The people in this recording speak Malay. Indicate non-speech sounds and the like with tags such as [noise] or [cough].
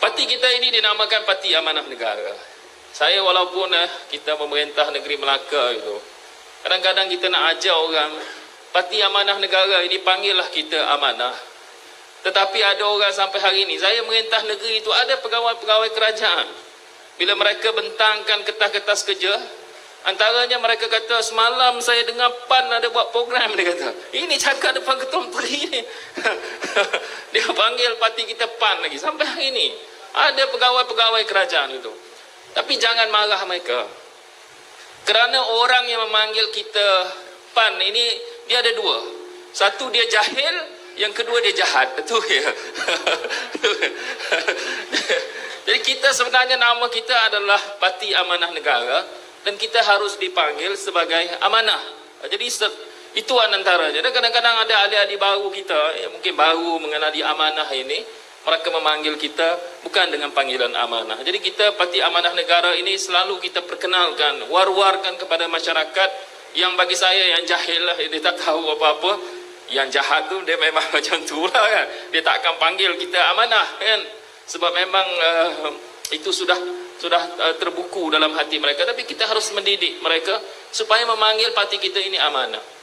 Parti kita ini dinamakan Parti Amanah Negara. Saya walaupun eh, kita memerintah negeri Melaka itu, kadang-kadang kita nak ajar orang, Parti Amanah Negara ini panggillah kita amanah. Tetapi ada orang sampai hari ini, saya merintah negeri itu ada pegawai-pegawai kerajaan. Bila mereka bentangkan kertas-kertas kerja, antaranya mereka kata, semalam saya dengar PAN ada buat program, dia kata. Ini cakap depan ketua menteri ni. [laughs] [laughs] dia panggil parti kita PAN lagi, sampai hari ini. Ada pegawai-pegawai kerajaan itu. Tapi jangan marah mereka. Kerana orang yang memanggil kita PAN ini, dia ada dua. Satu dia jahil, yang kedua dia jahat. [laughs] Itu ya. [laughs] Jadi kita sebenarnya nama kita adalah Parti Amanah Negara dan kita harus dipanggil sebagai amanah. Jadi itu antaranya. Dan kadang-kadang ada ahli-ahli baru kita, yang mungkin baru mengenali amanah ini, mereka memanggil kita bukan dengan panggilan amanah. Jadi kita parti amanah negara ini selalu kita perkenalkan, war-warkan kepada masyarakat yang bagi saya yang jahil lah, dia tak tahu apa-apa. Yang jahat tu dia memang [laughs] macam tu lah kan. Dia tak akan panggil kita amanah kan. Sebab memang uh, itu sudah sudah uh, terbuku dalam hati mereka. Tapi kita harus mendidik mereka supaya memanggil parti kita ini amanah.